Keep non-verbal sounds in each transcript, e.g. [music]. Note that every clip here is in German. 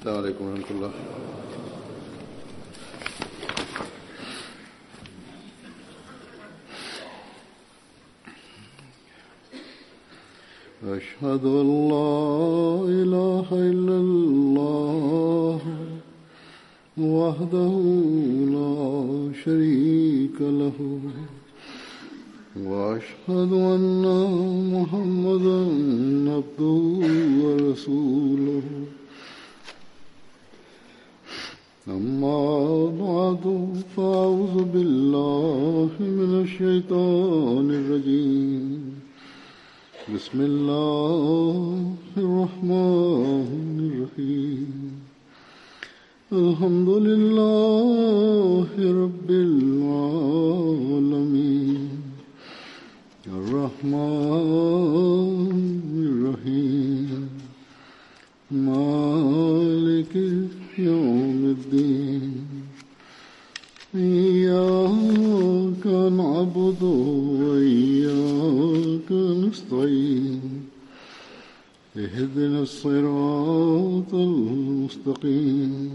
السلام عليكم ورحمة الله. أشهد لا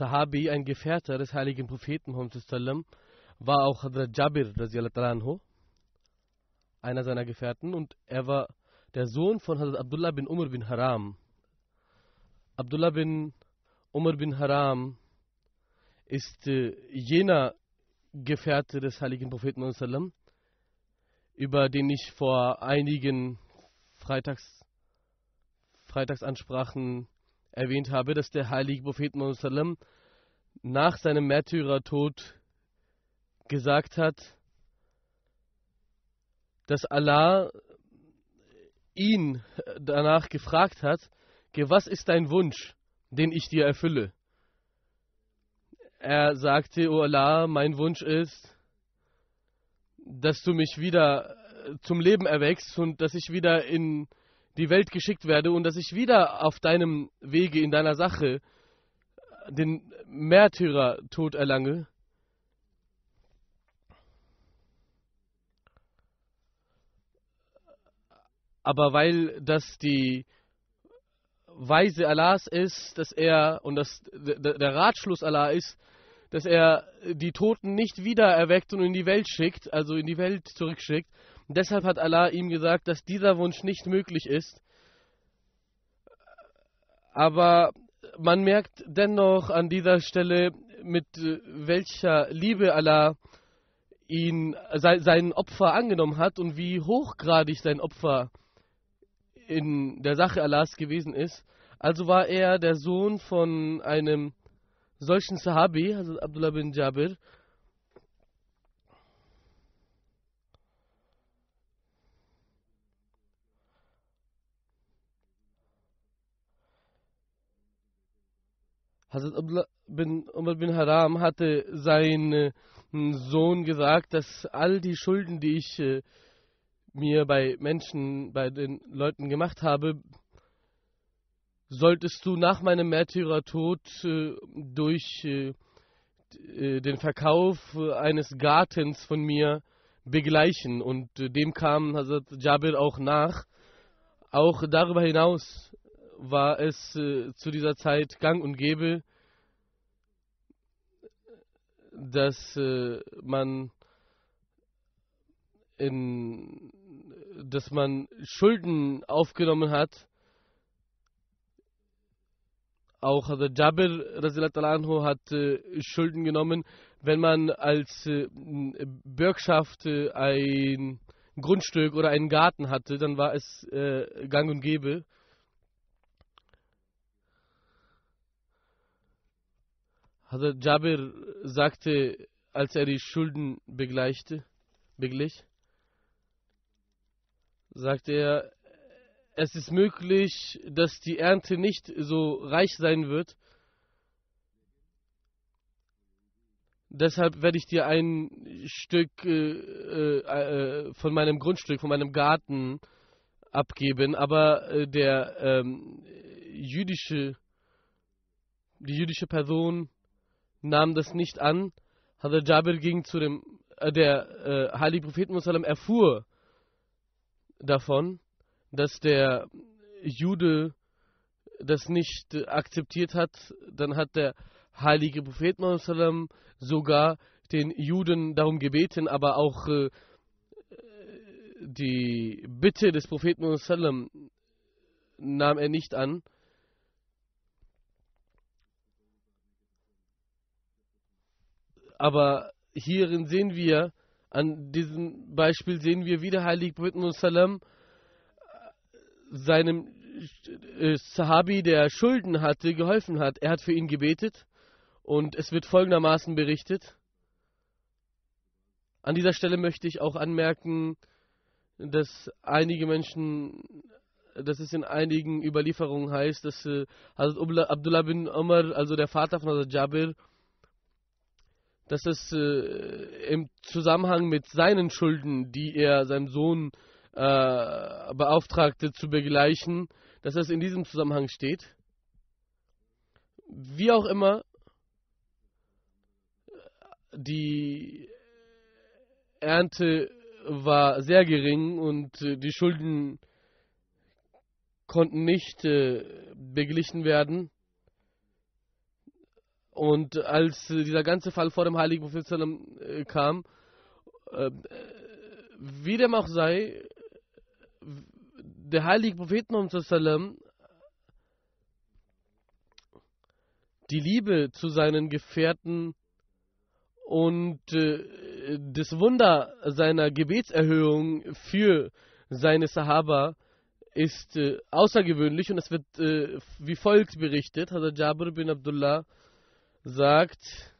Sahabi, ein Gefährter des heiligen Propheten Muhammad war auch Hadrat Jabir einer seiner Gefährten, und er war der Sohn von Hadrat Abdullah bin Umar bin Haram. Abdullah bin Umar bin Haram ist äh, jener Gefährte des heiligen Propheten Muhammad über den ich vor einigen Freitags, Freitagsansprachen erwähnt habe, dass der heilige Prophet Muhammad nach seinem Märtyrertod gesagt hat, dass Allah ihn danach gefragt hat, was ist dein Wunsch, den ich dir erfülle? Er sagte, O Allah, mein Wunsch ist, dass du mich wieder zum Leben erweckst und dass ich wieder in die Welt geschickt werde und dass ich wieder auf deinem Wege in deiner Sache den Märtyrertod erlange. Aber weil das die Weise Allahs ist, dass er und das der Ratschluss Allah ist, dass er die Toten nicht wieder erweckt und in die Welt schickt, also in die Welt zurückschickt. Deshalb hat Allah ihm gesagt, dass dieser Wunsch nicht möglich ist. Aber man merkt dennoch an dieser Stelle, mit welcher Liebe Allah ihn sein Opfer angenommen hat und wie hochgradig sein Opfer in der Sache Allahs gewesen ist. Also war er der Sohn von einem solchen Sahabi, also Abdullah bin Jabir. Hazrat bin Umar bin Haram hatte seinen Sohn gesagt, dass all die Schulden, die ich äh, mir bei Menschen, bei den Leuten gemacht habe, solltest du nach meinem Märtyrertod äh, durch äh, den Verkauf eines Gartens von mir begleichen. Und äh, dem kam Hazrat Jabir auch nach. Auch darüber hinaus war es äh, zu dieser Zeit gang und gäbe, dass äh, man in, dass man Schulden aufgenommen hat. Auch also Jabir anhu hat äh, Schulden genommen, wenn man als äh, Bürgschaft äh, ein Grundstück oder einen Garten hatte, dann war es äh, gang und gäbe. Hazrat Jabir sagte, als er die Schulden begleichte, beglich, sagte er, es ist möglich, dass die Ernte nicht so reich sein wird, Deshalb werde ich dir ein Stück äh, äh, von meinem Grundstück, von meinem Garten abgeben, aber äh, der ähm, jüdische, die jüdische Person nahm das nicht an. Hadr Jabir ging zu dem, äh, der äh, heilige Prophet Musallam erfuhr davon, dass der Jude das nicht akzeptiert hat, dann hat der heilige Prophet Musallam sogar den Juden darum gebeten, aber auch äh, die Bitte des Propheten Sallam nahm er nicht an. Aber hierin sehen wir, an diesem Beispiel sehen wir, wie der heilige Prophet Sallam seinem äh, Sahabi, der Schulden hatte, geholfen hat. Er hat für ihn gebetet und es wird folgendermaßen berichtet. An dieser Stelle möchte ich auch anmerken, dass einige Menschen, dass es in einigen Überlieferungen heißt, dass äh, Abdullah bin Umar, also der Vater von Hazrat Jabir, dass es äh, im Zusammenhang mit seinen Schulden, die er seinem Sohn äh, beauftragte zu begleichen, dass es in diesem Zusammenhang steht. Wie auch immer, die Ernte war sehr gering und äh, die Schulden konnten nicht äh, beglichen werden. Und als äh, dieser ganze Fall vor dem heiligen Prophet kam, wie dem auch sei, der heilige Prophet die Liebe zu seinen Gefährten und äh, das Wunder seiner Gebetserhöhung für seine Sahaba ist äh, außergewöhnlich und es wird äh, wie folgt berichtet. Hazrat Jabir bin Abdullah sagt,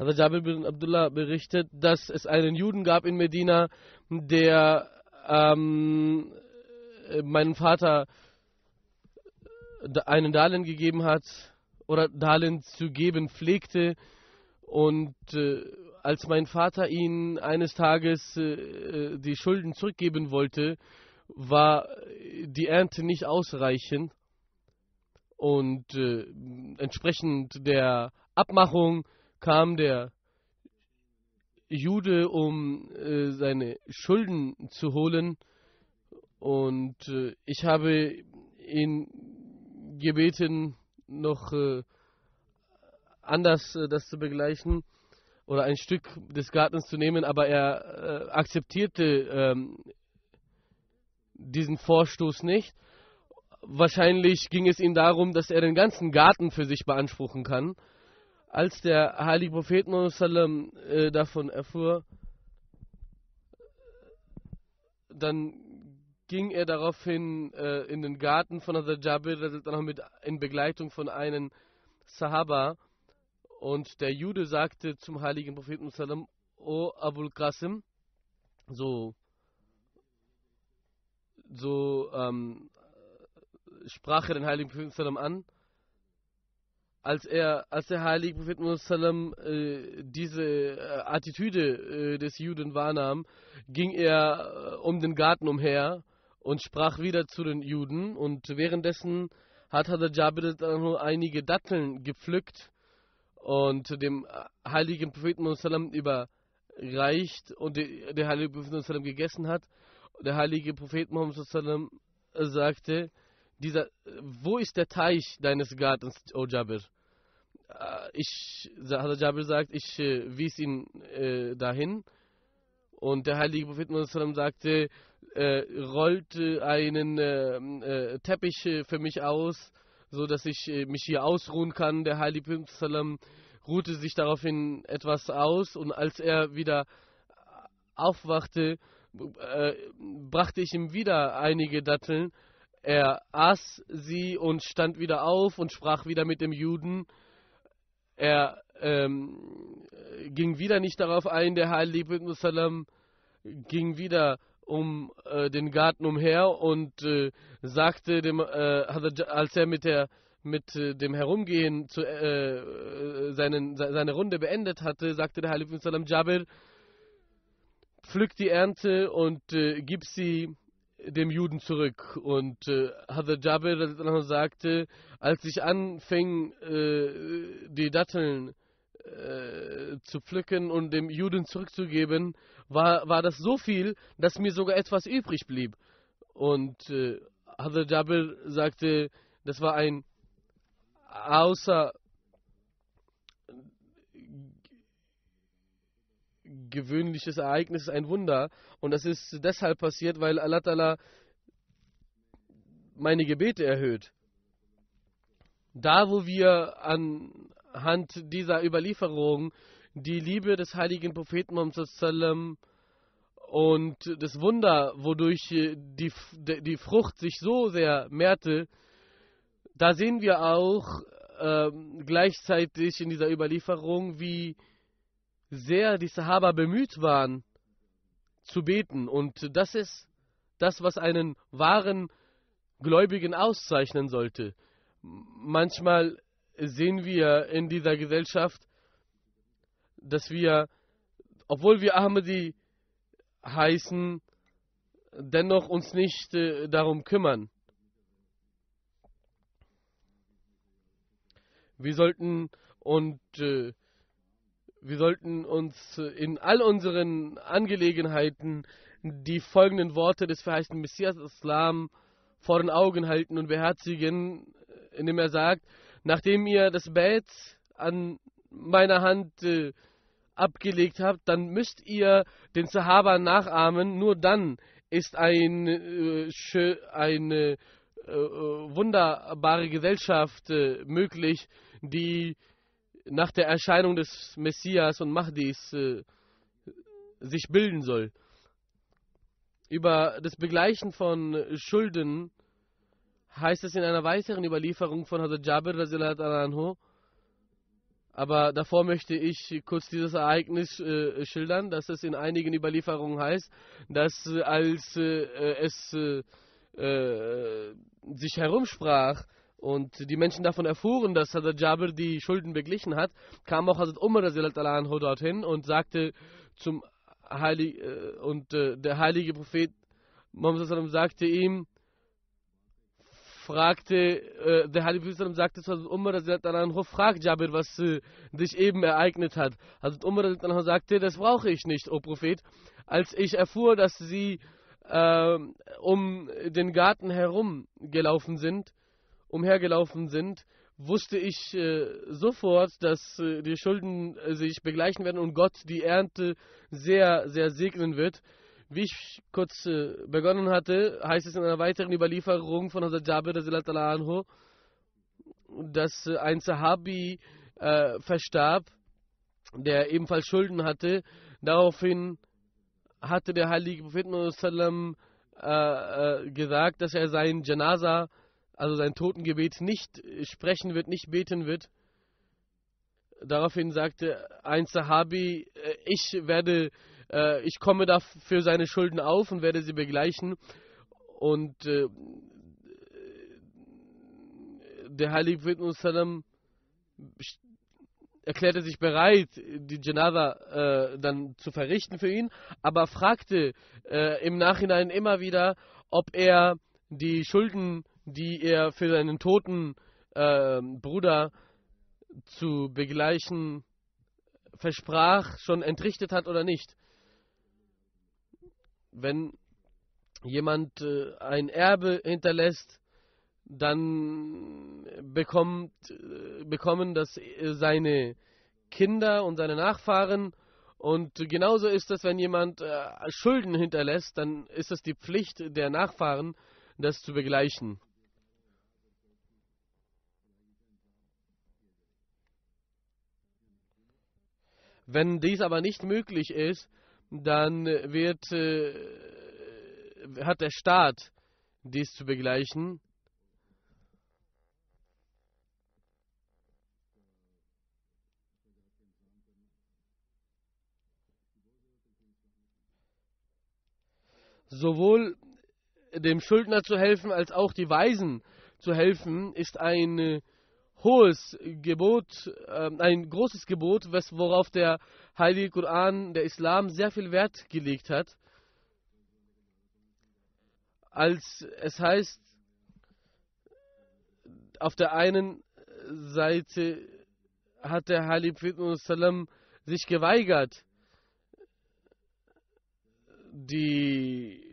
Hazrat Jabir bin Abdullah berichtet, dass es einen Juden gab in Medina, der ähm, äh, meinem Vater einen Darlehen gegeben hat oder Darlehen zu geben pflegte. Und äh, als mein Vater ihn eines Tages äh, äh, die Schulden zurückgeben wollte, war die Ernte nicht ausreichend. Und äh, entsprechend der Abmachung kam der Jude, um äh, seine Schulden zu holen. Und äh, ich habe ihn gebeten, noch äh, anders das zu begleichen oder ein Stück des Gartens zu nehmen, aber er äh, akzeptierte ähm, diesen Vorstoß nicht. Wahrscheinlich ging es ihm darum, dass er den ganzen Garten für sich beanspruchen kann. Als der heilige Prophet äh, davon erfuhr, dann ging er daraufhin äh, in den Garten von Hazrat Jabir, mit in Begleitung von einem Sahaba. Und der Jude sagte zum heiligen Propheten O Abul Qasim, so, so ähm, sprach er den heiligen Propheten an, als er, als der heilige Prophet Sallam äh, diese äh, Attitüde äh, des Juden wahrnahm, ging er äh, um den Garten umher und sprach wieder zu den Juden. Und währenddessen hat Hadar Jabir einige Datteln gepflückt und dem heiligen Propheten Musallam überreicht und der heilige Prophet Musallam gegessen hat. Der heilige Prophet Muhammad Sallam sagte, dieser, wo ist der Teich deines Gartens, O Jabir? Äh, ich, Hadar Jabir sagt, ich äh, wies ihn äh, dahin und der heilige Prophet Muhammad sagte, äh, rollt einen äh, äh, Teppich für mich aus, so dass ich mich hier ausruhen kann. Der heilige Sallam ruhte sich daraufhin etwas aus und als er wieder aufwachte, brachte ich ihm wieder einige Datteln. Er aß sie und stand wieder auf und sprach wieder mit dem Juden. Er ähm, ging wieder nicht darauf ein, der heilige Sallam ging wieder um äh, den Garten umher und äh, sagte dem, äh, als er mit der mit äh, dem Herumgehen zu, äh, seinen, seine Runde beendet hatte, sagte der Heilige Sallam Jabir, pflück die Ernte und äh, gib sie dem Juden zurück. Und äh, Hazrat Jabir sagte, als ich anfing, äh, die Datteln äh, zu pflücken und dem Juden zurückzugeben, war, war das so viel, dass mir sogar etwas übrig blieb. Und äh, Hazrat Jabir sagte, das war ein außer gewöhnliches Ereignis, ein Wunder. Und das ist deshalb passiert, weil Allah Ta'ala meine Gebete erhöht. Da, wo wir anhand dieser Überlieferung die Liebe des heiligen Propheten Muhammad und das Wunder, wodurch die, die Frucht sich so sehr mehrte, da sehen wir auch äh, gleichzeitig in dieser Überlieferung, wie sehr die Sahaba bemüht waren zu beten. Und das ist das, was einen wahren Gläubigen auszeichnen sollte. Manchmal sehen wir in dieser Gesellschaft, dass wir, obwohl wir Ahmadi heißen, dennoch uns nicht äh, darum kümmern. Wir sollten und äh, wir sollten uns in all unseren Angelegenheiten die folgenden Worte des verheißten Messias Islam vor den Augen halten und beherzigen, indem er sagt, nachdem ihr das Bett an meiner Hand äh, abgelegt habt, dann müsst ihr den Sahaba nachahmen, nur dann ist ein, äh, eine äh, wunderbare Gesellschaft äh, möglich, die nach der Erscheinung des Messias und Mahdis äh, sich bilden soll. Über das Begleichen von Schulden heißt es in einer weiteren Überlieferung von Hazrat Jabir anhu. Aber davor möchte ich kurz dieses Ereignis äh, schildern, dass es in einigen Überlieferungen heißt, dass äh, als äh, es äh, äh, sich herumsprach, und die Menschen davon erfuhren, dass Hazrat Jabir die Schulden beglichen hat, kam auch Hazrat Umar anhu dorthin und sagte zum Heilig, äh, und äh, der heilige Prophet Muhammad sagte ihm, fragte, äh, der Prophet sagte zu Hazrat Umar frag Jabir, was äh, dich eben ereignet hat. Hazrat Umar sagte, das brauche ich nicht, o Prophet. Als ich erfuhr, dass sie äh, um den Garten herum gelaufen sind, umhergelaufen sind, wusste ich äh, sofort, dass äh, die Schulden äh, sich begleichen werden und Gott die Ernte sehr, sehr segnen wird. Wie ich kurz äh, begonnen hatte, heißt es in einer weiteren Überlieferung von Hazrat Jabir dass äh, ein Sahabi äh, verstarb, der ebenfalls Schulden hatte. Daraufhin hatte der heilige Prophet gesagt, dass er sein Janaza also sein Totengebet nicht sprechen wird, nicht beten wird. Daraufhin sagte ein Sahabi, äh, ich werde, äh, ich komme da für seine Schulden auf und werde sie begleichen. Und äh, der Heilige Prophet erklärte sich bereit, die Janaza äh, dann zu verrichten für ihn, aber fragte äh, im Nachhinein immer wieder, ob er die Schulden die er für seinen toten äh, Bruder zu begleichen versprach, schon entrichtet hat oder nicht. Wenn jemand äh, ein Erbe hinterlässt, dann bekommt, äh, bekommen das äh, seine Kinder und seine Nachfahren. Und genauso ist es, wenn jemand Schulden hinterlässt, dann ist es die Pflicht der Nachfahren, das zu begleichen. Wenn dies aber nicht möglich ist, dann wird, äh, hat der Staat dies zu begleichen. sowohl dem Schuldner zu helfen als auch die Weisen zu helfen, ist ein hohes Gebot, äh, ein großes Gebot, was, worauf der Heilige Koran, der Islam, sehr viel Wert gelegt hat. Als es heißt, auf der einen Seite hat der Heilige Prophet sich geweigert, die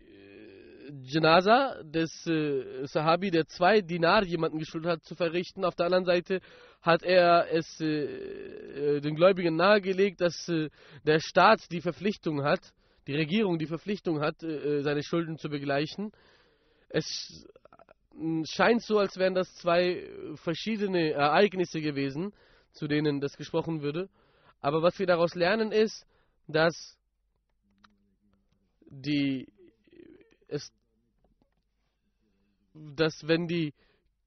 Janaza des äh, Sahabi, der zwei Dinar jemanden geschuldet hat, zu verrichten. Auf der anderen Seite hat er es äh, äh, den Gläubigen nahegelegt, dass äh, der Staat die Verpflichtung hat, die Regierung die Verpflichtung hat, äh, seine Schulden zu begleichen. Es scheint so, als wären das zwei verschiedene Ereignisse gewesen, zu denen das gesprochen würde. Aber was wir daraus lernen ist, dass die es dass wenn die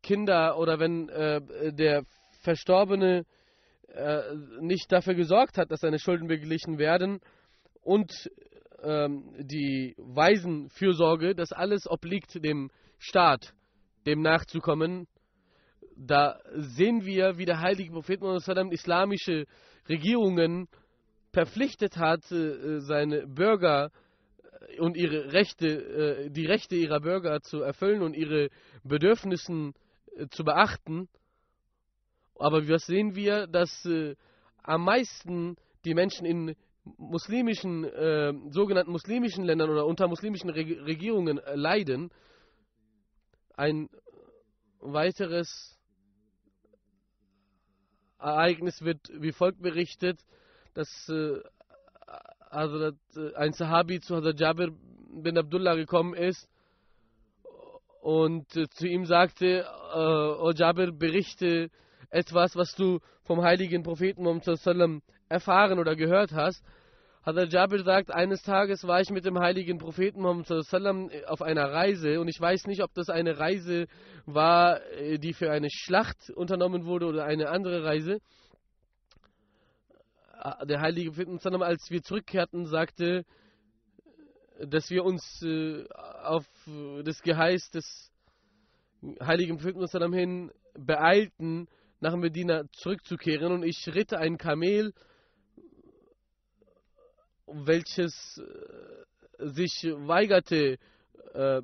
Kinder oder wenn äh, der Verstorbene äh, nicht dafür gesorgt hat, dass seine Schulden beglichen werden und ähm, die Waisenfürsorge, das alles obliegt dem Staat, dem nachzukommen. Da sehen wir, wie der heilige Prophet Muhammad islamische Regierungen verpflichtet hat, äh, seine Bürger und ihre Rechte, äh, die Rechte ihrer Bürger zu erfüllen und ihre Bedürfnisse äh, zu beachten. Aber was sehen wir, dass äh, am meisten die Menschen in muslimischen, äh, sogenannten muslimischen Ländern oder unter muslimischen Re Regierungen äh, leiden. Ein weiteres Ereignis wird wie folgt berichtet, dass äh, Hazrat, äh, ein Sahabi zu Hazrat Jabir bin Abdullah gekommen ist und äh, zu ihm sagte, äh, O Jabir, berichte etwas, was du vom heiligen Propheten Muhammad erfahren oder gehört hast. Hazrat Jabir sagt, eines Tages war ich mit dem heiligen Propheten Muhammad auf einer Reise und ich weiß nicht, ob das eine Reise war, die für eine Schlacht unternommen wurde oder eine andere Reise. Ah, der heilige Prophet, als wir zurückkehrten, sagte, dass wir uns äh, auf das Geheiß des heiligen Propheten hin beeilten, nach Medina zurückzukehren. Und ich ritt ein Kamel, welches äh, sich weigerte, äh,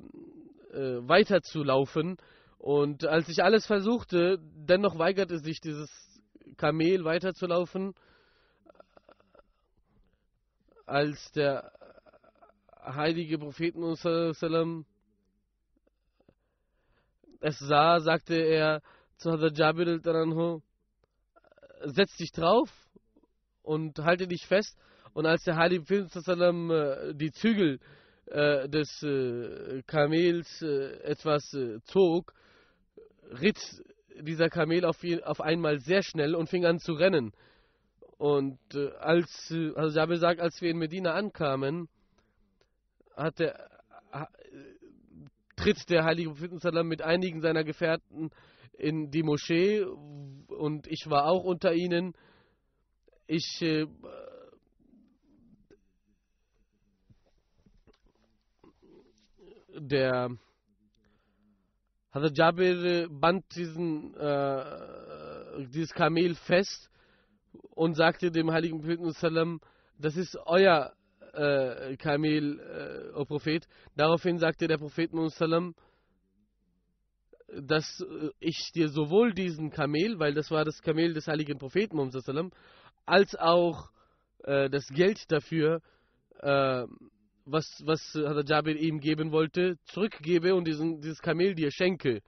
weiterzulaufen. Und als ich alles versuchte, dennoch weigerte sich dieses Kamel weiterzulaufen als der heilige Prophet es sah, sagte er zu Hazrat Jabir al setz dich drauf und halte dich fest. Und als der heilige Prophet äh, die Zügel äh, des äh, Kamels äh, etwas äh, zog, ritt dieser Kamel auf, auf einmal sehr schnell und fing an zu rennen. Und äh, als, äh, also Jabir sagt, als wir in Medina ankamen, hat der, ha, tritt der heilige Prophet mit einigen seiner Gefährten in die Moschee und ich war auch unter ihnen. Ich äh, der Hazrat Jabir äh, band diesen, äh, dieses Kamel fest und sagte dem heiligen Propheten, das ist euer äh, Kamel, äh, o Prophet. Daraufhin sagte der Prophet dass äh, ich dir sowohl diesen Kamel, weil das war das Kamel des heiligen Propheten, als auch äh, das Geld dafür, äh, was, was Jabir ihm geben wollte, zurückgebe und diesen, dieses Kamel dir schenke.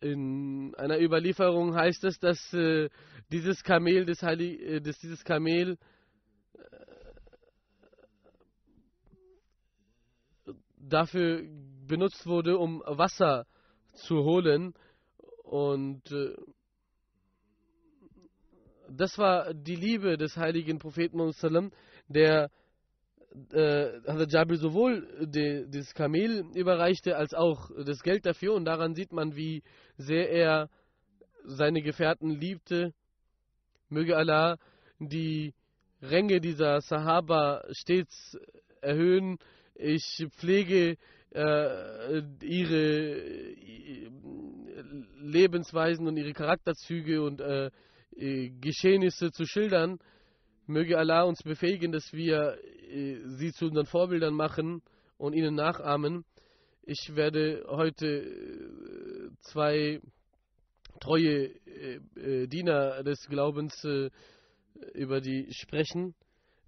In einer Überlieferung heißt es, dass äh, dieses Kamel, des Heilig, äh, dass dieses Kamel äh, dafür benutzt wurde, um Wasser zu holen. Und äh, das war die Liebe des heiligen Propheten, der äh, Hazrat Jabir sowohl die, das Kamel überreichte als auch das Geld dafür und daran sieht man, wie sehr er seine Gefährten liebte. Möge Allah die Ränge dieser Sahaba stets erhöhen. Ich pflege äh, ihre äh, Lebensweisen und ihre Charakterzüge und äh, äh, Geschehnisse zu schildern. Möge Allah uns befähigen, dass wir äh, sie zu unseren Vorbildern machen und ihnen nachahmen. Ich werde heute zwei treue Diener des Glaubens über die sprechen.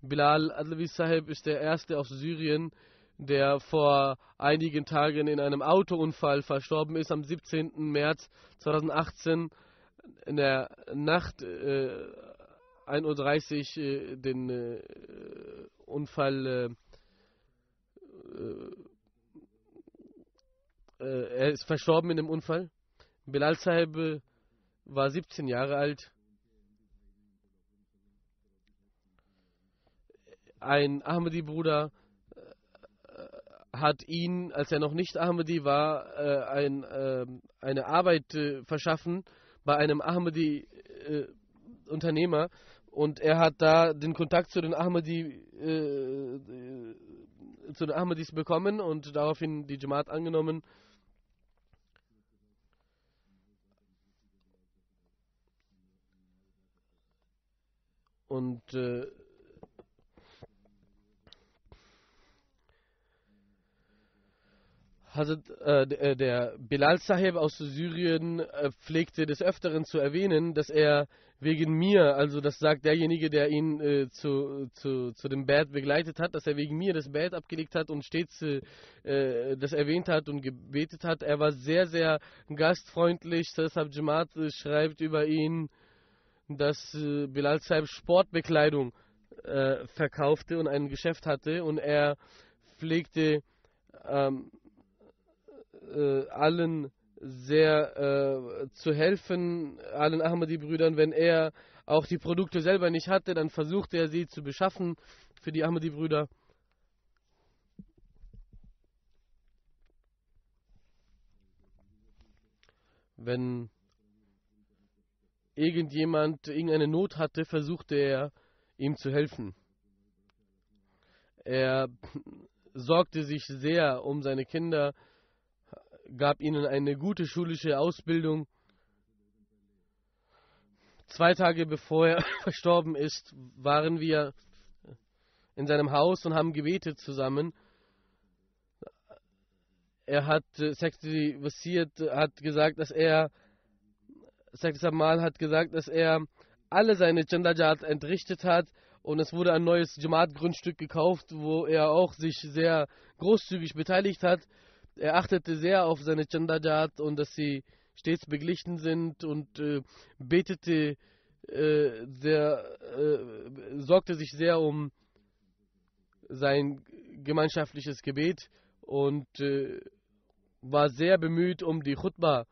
Bilal Adlawi Sahib ist der erste aus Syrien, der vor einigen Tagen in einem Autounfall verstorben ist, am 17. März 2018 in der Nacht äh, 1.30 Uhr äh, den äh, Unfall. Äh, äh, er ist verstorben in dem Unfall. Bilal Sahib äh, war 17 Jahre alt. Ein Ahmadi-Bruder hat ihn, als er noch nicht Ahmadi war, äh, ein, äh, eine Arbeit äh, verschaffen bei einem Ahmadi-Unternehmer und er hat da den Kontakt zu den Ahmadi äh, zu den Ahmadis bekommen und daraufhin die Jamaat angenommen. Und äh, Hazrat, äh, äh, der Bilal Sahib aus Syrien äh, pflegte des Öfteren zu erwähnen, dass er wegen mir, also das sagt derjenige, der ihn äh, zu, zu, zu dem Bad begleitet hat, dass er wegen mir das Bad abgelegt hat und stets äh, äh, das erwähnt hat und gebetet hat. Er war sehr, sehr gastfreundlich. Deshalb Jamaat schreibt über ihn, dass Bilal Sahib Sportbekleidung verkaufte und ein Geschäft hatte und er pflegte ähm, äh, allen sehr äh, zu helfen, allen Ahmadi-Brüdern. Wenn er auch die Produkte selber nicht hatte, dann versuchte er sie zu beschaffen für die Ahmadi-Brüder. Wenn irgendjemand irgendeine Not hatte, versuchte er ihm zu helfen. Er sorgte sich sehr um seine Kinder, gab ihnen eine gute schulische Ausbildung. Zwei Tage bevor er [laughs] verstorben ist, waren wir in seinem Haus und haben gebetet zusammen. Er hat, äh, Sekti Wasiert hat gesagt, dass er, Sekti Samal hat gesagt, dass er alle seine Chandajat entrichtet hat und es wurde ein neues Jamaat-Grundstück gekauft, wo er auch sich sehr großzügig beteiligt hat. Er achtete sehr auf seine Chandajat und dass sie stets beglichen sind und äh, betete äh, sehr, äh, sorgte sich sehr um sein gemeinschaftliches Gebet und äh, war sehr bemüht, um die Khutbah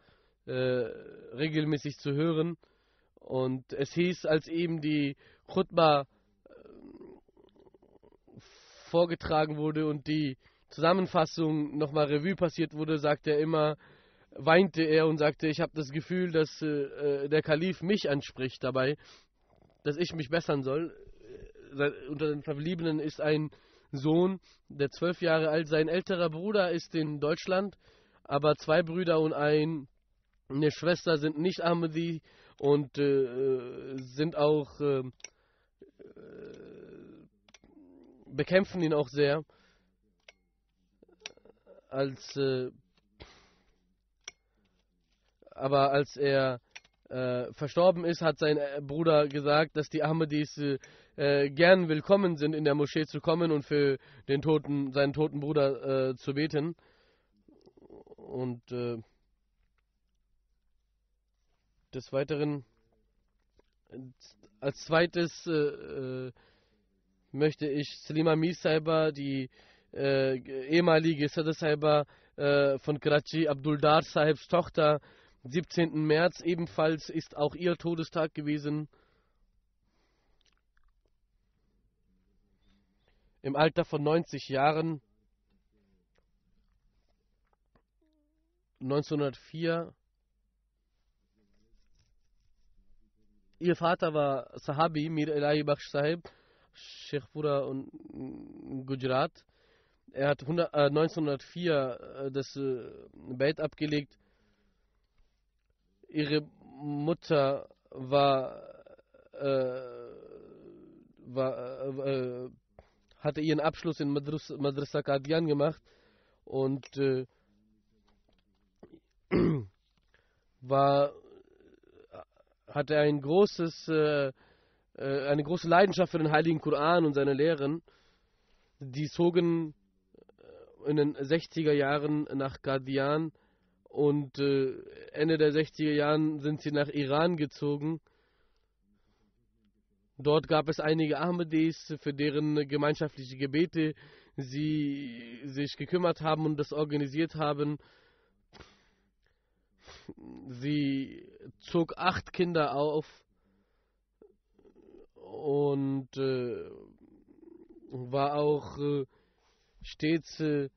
äh, regelmäßig zu hören. Und es hieß, als eben die Khutbah äh, vorgetragen wurde und die Zusammenfassung nochmal Revue passiert wurde, sagte er immer, weinte er und sagte, ich habe das Gefühl, dass äh, der Kalif mich anspricht dabei, dass ich mich bessern soll. Äh, unter den Verbliebenen ist ein Sohn, der zwölf Jahre alt, sein älterer Bruder ist in Deutschland, aber zwei Brüder und ein, eine Schwester sind nicht Ahmadi und äh, sind auch äh, äh bekämpfen ihn auch sehr als äh, aber als er äh, verstorben ist, hat sein äh, Bruder gesagt, dass die Ahmadis gern willkommen sind, in der Moschee zu kommen und für den toten, seinen toten Bruder zu beten. Und äh, des Weiteren, als zweites möchte ich Slima Misaiba, die äh, ehemalige Sadr Sahiba äh, von Karachi, Abdul Dar Sahibs Tochter, 17. März ebenfalls ist auch ihr Todestag gewesen. Im Alter von 90 Jahren. 1904. Ihr Vater war Sahabi, Mir Elahi Bakhsh Sahib, Sheikhpura und Gujarat. Er hat 100, äh, 1904 äh, das äh, Beit abgelegt. Ihre Mutter war, äh, war äh, hatte ihren Abschluss in Madras, Madrasa Qadian gemacht und äh, [clears throat] war hatte ein großes äh, eine große Leidenschaft für den heiligen Koran und seine Lehren. Die zogen in den 60er Jahren nach Qadian und äh, Ende der 60er Jahren sind sie nach Iran gezogen. Dort gab es einige Ahmadis, für deren gemeinschaftliche Gebete sie sich gekümmert haben und das organisiert haben. Sie zog acht Kinder auf und äh, war auch äh, stets, äh,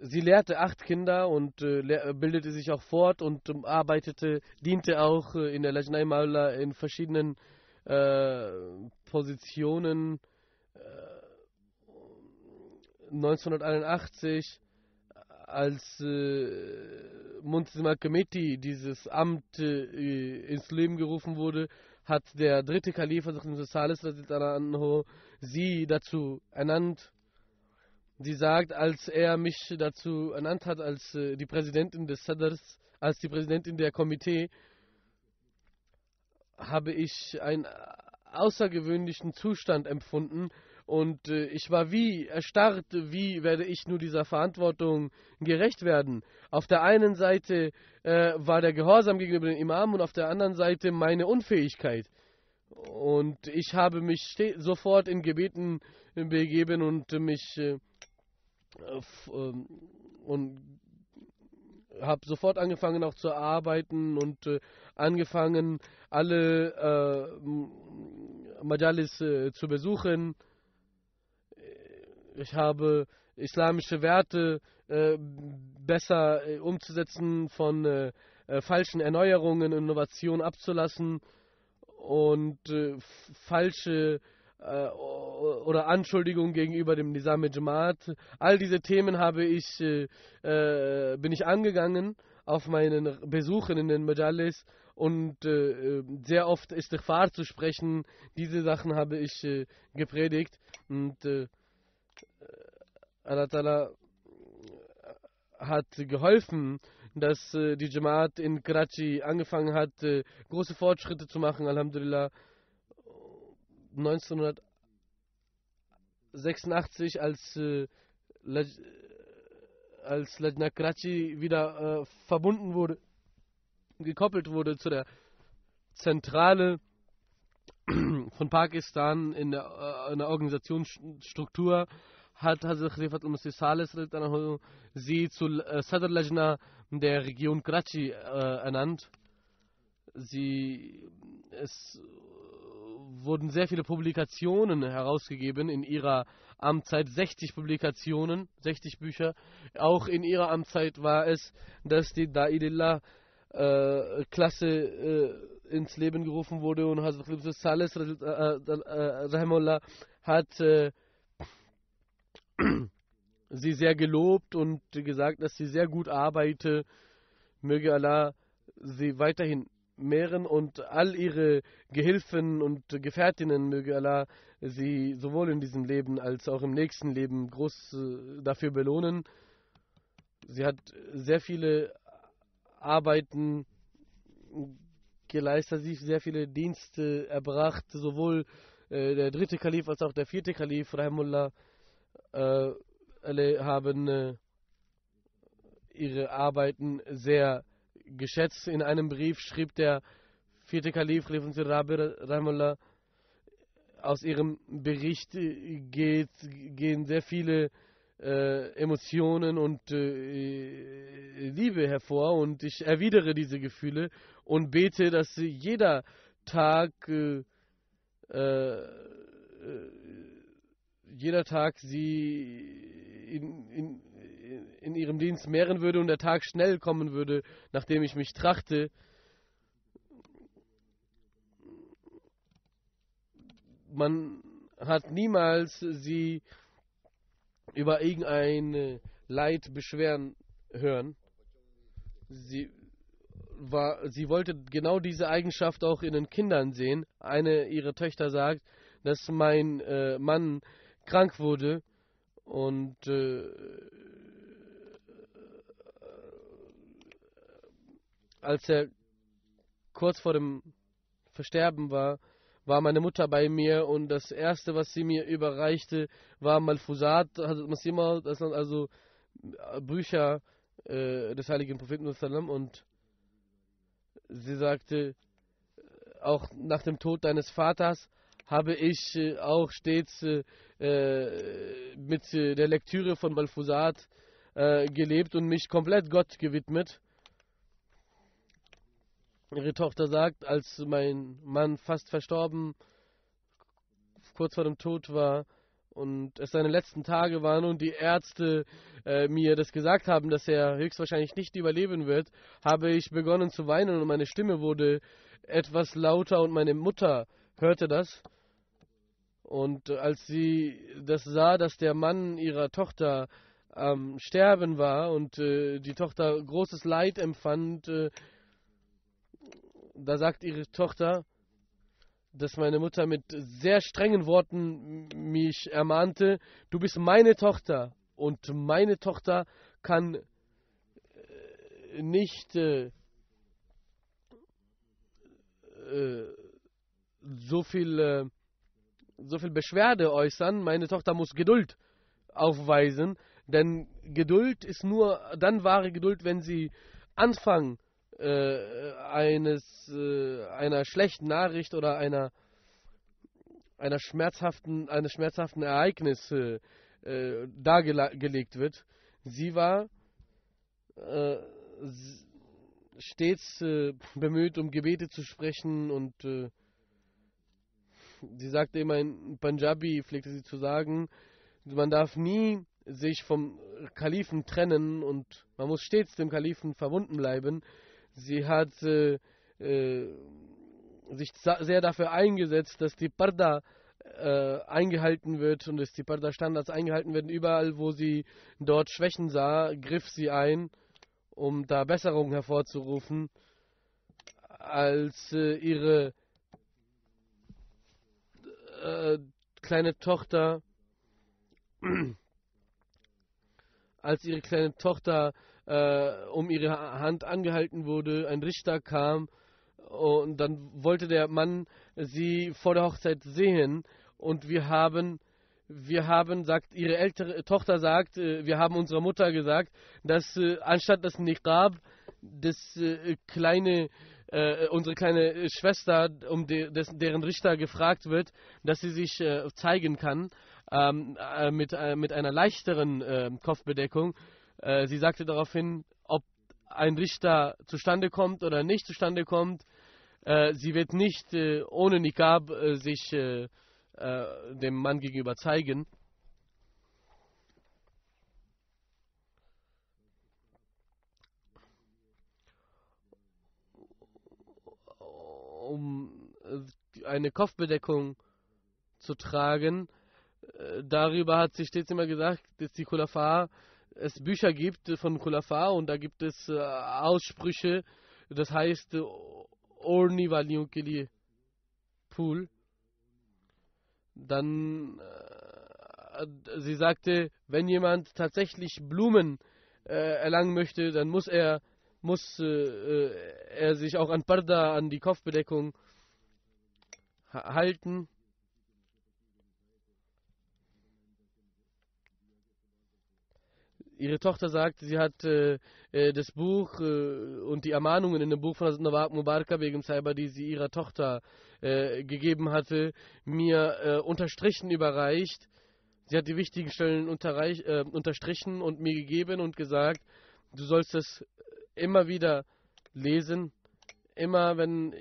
sie lehrte acht Kinder und äh, bildete sich auch fort und ähm, arbeitete, diente auch äh, in der Lajnai Maula in verschiedenen äh, Positionen. 1981 als äh, Muntizima Committee dieses Amt äh, ins Leben gerufen wurde, hat der dritte Kalif, Salis sie dazu ernannt. Sie sagt, als er mich dazu ernannt hat als äh, die Präsidentin des Sadrs, als die Präsidentin der Komitee, habe ich einen außergewöhnlichen Zustand empfunden und äh, ich war wie erstarrt, wie werde ich nur dieser Verantwortung gerecht werden. Auf der einen Seite äh, war der Gehorsam gegenüber dem Imam und auf der anderen Seite meine Unfähigkeit. Und ich habe mich sofort in Gebeten begeben und mich äh, ähm, und habe sofort angefangen auch zu arbeiten und äh, angefangen alle äh, Majalis äh, zu besuchen. Ich habe islamische Werte äh, besser äh, umzusetzen, von äh, falschen Erneuerungen, Innovationen abzulassen und falsche äh, oder Anschuldigungen gegenüber dem Nizam Jamaat. All diese Themen habe ich, äh, äh, bin ich angegangen auf meinen Besuchen in den Majalis und äh, sehr oft Istighfar zu sprechen. Diese Sachen habe ich äh, gepredigt und äh, Allah Ta'ala hat geholfen, dass äh, die Jamaat in Karachi angefangen hat, große Fortschritte zu machen, Alhamdulillah. 1986, als, äh, als Lajna Karachi wieder äh, verbunden wurde, gekoppelt wurde zu der Zentrale [clears throat] von Pakistan in der, äh, in der Organisationsstruktur, hat Hazrat Khalifat al-Masih Saleh sie zu äh, Sadr Lajna der Region Karachi äh, ernannt. Sie, es wurden sehr viele Publikationen herausgegeben in ihrer Amtszeit, 60 Publikationen, 60 Bücher. Auch in ihrer Amtszeit war es, dass die Da'idillah äh, äh, ins Leben gerufen wurde und Hazrat Libs Sales äh, äh, hat äh, [clears throat] sie sehr gelobt und gesagt, dass sie sehr gut arbeite. Möge Allah sie weiterhin mehren und all ihre Gehilfen und Gefährtinnen möge Allah sie sowohl in diesem Leben als auch im nächsten Leben groß äh, dafür belohnen. Sie hat sehr viele Arbeiten geleistet, sehr viele Dienste erbracht, sowohl äh, der dritte Kalif als auch der vierte Kalif, Rahimullah, äh, alle haben äh, ihre Arbeiten sehr geschätzt. In einem Brief schrieb der vierte Kalif, Rahimullah, aus ihrem Bericht geht, gehen sehr viele äh, Emotionen und äh, Liebe hervor und ich erwidere diese Gefühle und bete, dass jeder Tag äh, äh, jeder Tag sie in, in, in ihrem Dienst mehren würde und der Tag schnell kommen würde, nachdem ich mich trachte. Man hat niemals sie über irgendein Leid beschweren hören. Sie, war, sie wollte genau diese Eigenschaft auch in den Kindern sehen. Eine ihrer Töchter sagt, dass mein äh, Mann krank wurde und äh, als er kurz vor dem Versterben war, war meine Mutter bei mir und das erste, was sie mir überreichte, war Malfusat, also, also Bücher äh, des heiligen Propheten und sie sagte, auch nach dem Tod deines Vaters habe ich äh, auch stets äh, äh mit äh, der Lektüre von Malfusat äh, gelebt und mich komplett Gott gewidmet. Ihre Tochter sagt, als mein Mann fast verstorben, kurz vor dem Tod war und es seine letzten Tage waren und die Ärzte äh, mir das gesagt haben, dass er höchstwahrscheinlich nicht überleben wird, habe ich begonnen zu weinen und meine Stimme wurde etwas lauter und meine Mutter hörte das. Und als sie das sah, dass der Mann ihrer Tochter am Sterben war und äh, die Tochter großes Leid empfand, äh, da sagt ihre Tochter, dass meine Mutter mit sehr strengen Worten mich ermahnte, du bist meine Tochter und meine Tochter kann äh, nicht äh, äh, so viel so viel Beschwerde äußern. Meine Tochter muss Geduld aufweisen, denn Geduld ist nur dann wahre Geduld, wenn sie anfangen äh, eines äh, einer schlechten Nachricht oder einer einer schmerzhaften eines schmerzhaften Ereignis äh, äh dargelegt wird. Sie war äh, stets äh, bemüht, um Gebete zu sprechen und sie sagte immer in Punjabi, pflegte sie zu sagen, man darf nie sich vom Kalifen trennen und man muss stets dem Kalifen verbunden bleiben. Sie hat äh, äh, sich sehr dafür eingesetzt, dass die Parda äh, eingehalten wird und dass die Parda-Standards eingehalten werden. Überall, wo sie dort Schwächen sah, griff sie ein, um da Besserungen hervorzurufen. Als äh, ihre äh, kleine Tochter [clears throat] als ihre kleine Tochter äh, um ihre Hand angehalten wurde, ein Richter kam und dann wollte der Mann sie vor der Hochzeit sehen und wir haben wir haben, sagt ihre ältere Tochter sagt, äh, wir haben unserer Mutter gesagt, dass äh, anstatt das Niqab das äh, kleine äh, unsere kleine Schwester, um de, des, deren Richter gefragt wird, dass sie sich äh, zeigen kann ähm, äh, mit, mit einer leichteren Kopfbedeckung. Äh, sie sagte daraufhin, ob ein Richter zustande kommt oder nicht zustande kommt. Äh, sie wird nicht äh, ohne Nikab sich dem Mann gegenüber zeigen. Um eine Kopfbedeckung zu tragen, darüber hat sie stets immer gesagt, dass die Khulafa es Bücher gibt von Khulafa und da gibt es äh, Aussprüche, das heißt Orni Valion ke Pool. Dann äh, sie sagte, wenn jemand tatsächlich Blumen äh, erlangen möchte, dann muss er muss äh, äh, er sich auch an Parda, an die Kopfbedeckung halten. Ihre Tochter sagt, sie hat äh, äh, das Buch äh, und die Ermahnungen in dem Buch von Nawab Mubaraka wegen Cyber, die sie ihrer Tochter äh, gegeben hatte, mir äh, unterstrichen überreicht. Sie hat die wichtigen Stellen äh, unterstrichen und mir gegeben und gesagt, du sollst es immer wieder lesen, immer wenn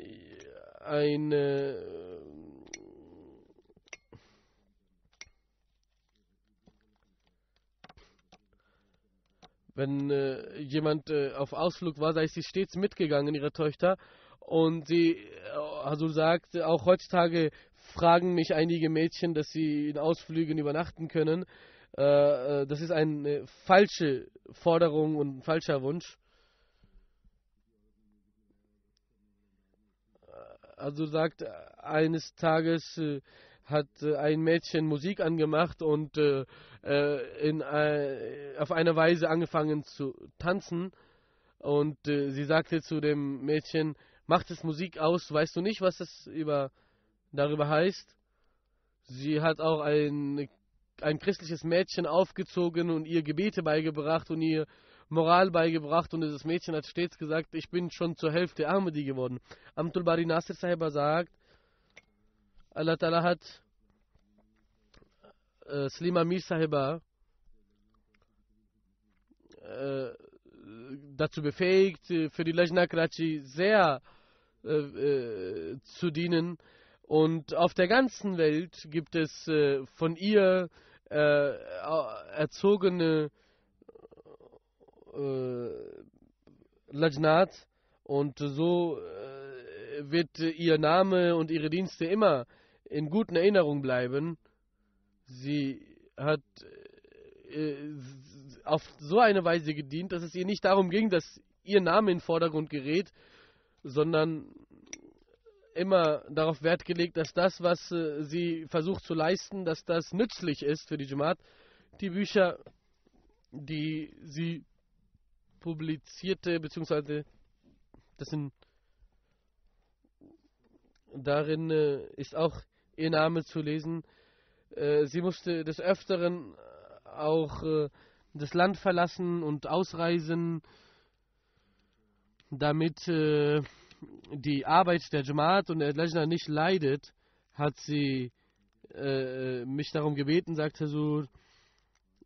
eine wenn äh, jemand äh, auf Ausflug war, sei sie stets mitgegangen, ihre Töchter. Und sie, also sagt, auch heutzutage fragen mich einige Mädchen, dass sie in Ausflügen übernachten können. Äh, äh, das ist eine falsche Forderung und ein falscher Wunsch. Also sagt, eines Tages hat ein Mädchen Musik angemacht und äh, in, äh, auf eine Weise angefangen zu tanzen. Und äh, sie sagte zu dem Mädchen, macht es Musik aus, weißt du nicht, was es über, darüber heißt? Sie hat auch ein, ein christliches Mädchen aufgezogen und ihr Gebete beigebracht und ihr Moral beigebracht und dieses Mädchen hat stets gesagt, ich bin schon zur Hälfte Ahmadi geworden. Amtul Bari Nasir Sahiba sagt, Allah Ta'ala hat äh, Slima Mir Sahiba äh, dazu befähigt, äh, für die Lajna Karachi sehr äh, äh, zu dienen. Und auf der ganzen Welt gibt es äh, von ihr äh, erzogene Lajnat und so wird ihr Name und ihre Dienste immer in guten Erinnerung bleiben. Sie hat auf so eine Weise gedient, dass es ihr nicht darum ging, dass ihr Name in den Vordergrund gerät, sondern immer darauf Wert gelegt, dass das, was äh, sie versucht zu leisten, dass das nützlich ist für die Jamaat. Die Bücher, die sie publizierte, beziehungsweise das sind darin äh, ist auch ihr Name zu lesen. Äh, sie musste des Öfteren auch äh, das Land verlassen und ausreisen, damit äh, die Arbeit der Jamaat und der Lajna nicht leidet, hat sie äh, mich darum gebeten, sagt Hasur,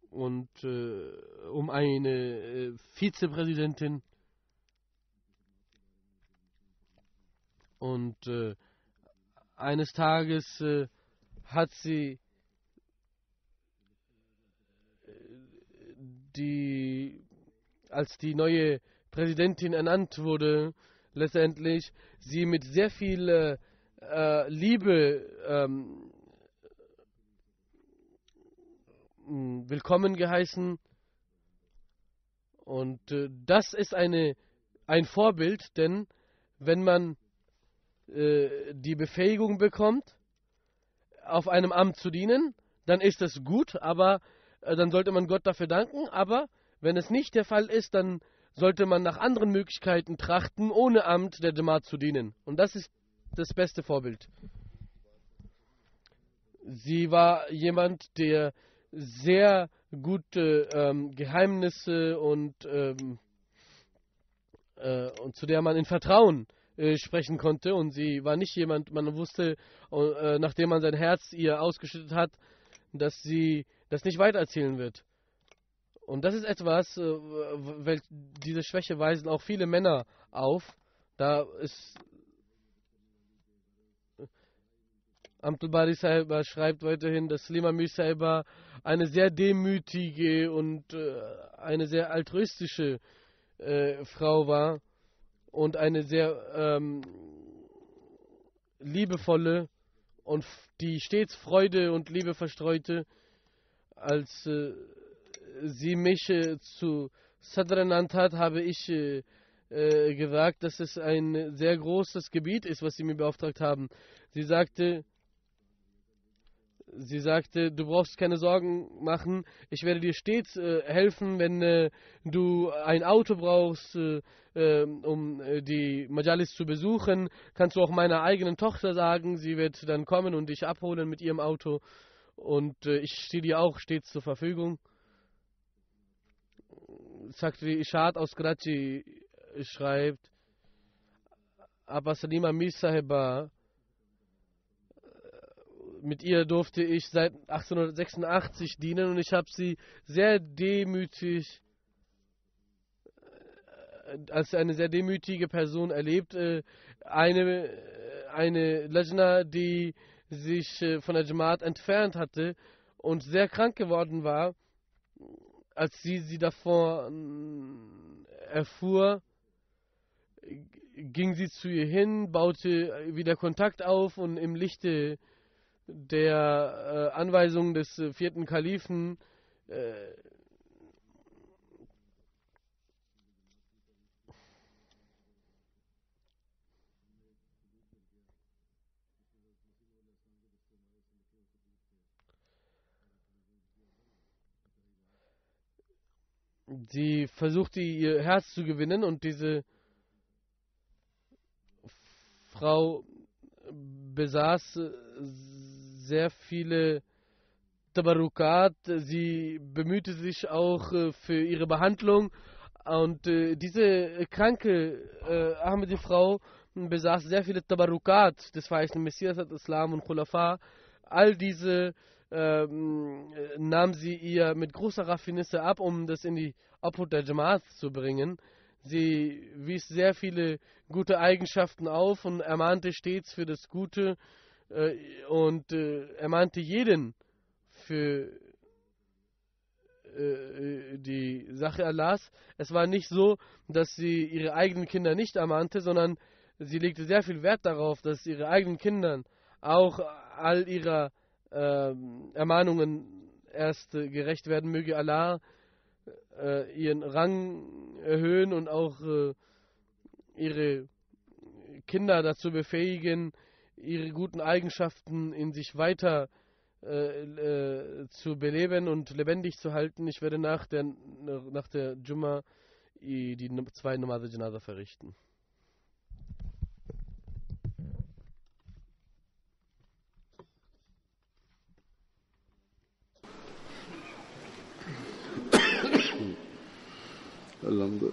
und äh, um eine äh, Vizepräsidentin. Und äh, eines Tages äh, hat sie die, als die neue Präsidentin ernannt wurde, letztendlich sie mit sehr viel äh, äh Liebe ähm, willkommen geheißen. Und äh, das ist eine, ein Vorbild, denn wenn man äh, die Befähigung bekommt, auf einem Amt zu dienen, dann ist das gut, aber äh, dann sollte man Gott dafür danken. Aber wenn es nicht der Fall ist, dann sollte man nach anderen Möglichkeiten trachten, ohne Amt der Jamaat zu dienen. Und das ist das beste Vorbild. Sie war jemand, der sehr gute ähm, Geheimnisse und, ähm, äh, und zu der man in Vertrauen äh, sprechen konnte. Und sie war nicht jemand, man wusste, äh, nachdem man sein Herz ihr ausgeschüttet hat, dass sie das nicht weitererzählen wird. Und das ist etwas, äh, diese Schwäche weisen auch viele Männer auf. Da ist Amtul Bari Saiba schreibt weiterhin, dass Mir Saiba eine sehr demütige und äh, eine sehr altruistische äh, Frau war und eine sehr ähm, liebevolle und die stets Freude und Liebe verstreute als äh, sie mich äh, zu Sadr ernannt hat, habe ich äh, äh, gesagt, dass es ein sehr großes Gebiet ist, was sie mir beauftragt haben. Sie sagte, sie sagte, du brauchst keine Sorgen machen, ich werde dir stets äh, helfen, wenn äh, du ein Auto brauchst, äh, ähm, um die Majalis zu besuchen, kannst du auch meiner eigenen Tochter sagen, sie wird dann kommen und dich abholen mit ihrem Auto. Und äh, ich stehe dir auch stets zur Verfügung. Sakri Ishad aus Karachi schreibt, Abbas Salima Mir Sahiba, äh, mit ihr durfte ich seit 1886 dienen und ich habe sie sehr demütig äh, als eine sehr demütige Person erlebt. Äh, eine, eine Lejna, die sich äh, von der Jamaat entfernt hatte und sehr krank geworden war, als sie sie davon erfuhr, ging sie zu ihr hin, baute wieder Kontakt auf und im Lichte der äh, Anweisungen des äh, vierten Kalifen äh, sie versuchte ihr Herz zu gewinnen und diese Frau besaß sehr viele Tabarukat. Sie bemühte sich auch äh, für ihre Behandlung. Und äh, diese kranke äh, Ahmadi-Frau besaß sehr viele Tabarukat des verheißenen Messias, Islam und Khulafa. All diese ähm, nahm sie ihr mit großer Raffinesse ab, um das in die Obhut der Jamaat zu bringen. Sie wies sehr viele gute Eigenschaften auf und ermahnte stets für das Gute und äh, ermahnte jeden für äh, die Sache Allahs. Es war nicht so, dass sie ihre eigenen Kinder nicht ermahnte, sondern sie legte sehr viel Wert darauf, dass ihre eigenen Kinder auch all ihrer äh, Ermahnungen erst äh, gerecht werden möge. Allah äh, ihren Rang erhöhen und auch äh, ihre Kinder dazu befähigen, ihre guten Eigenschaften in sich weiter äh, äh, zu beleben und lebendig zu halten. Ich werde nach der, nach der Jumma die zwei Namaz Janaza verrichten. الحمد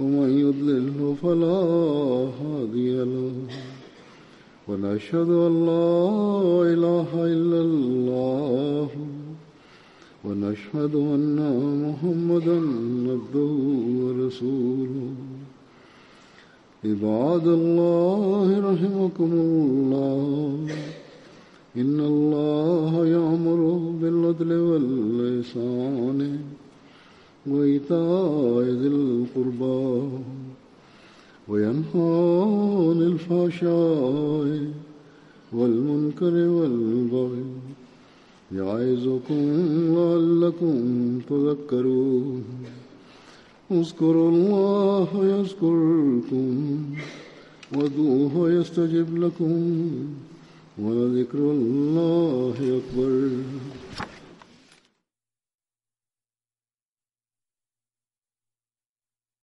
ومن يضلله فلا هادي له. ونشهد أن لا إله إلا الله. ونشهد أن محمدا عبده ورسوله. عباد الله رحمكم الله. إن الله يأمر بالعدل والإحسان. وإيتاء ذي القربى وينهى عن الفحشاء والمنكر والبغي يعظكم لعلكم تذكرون. اذكروا الله يذكركم وادعوه يستجب لكم ولذكر الله أكبر.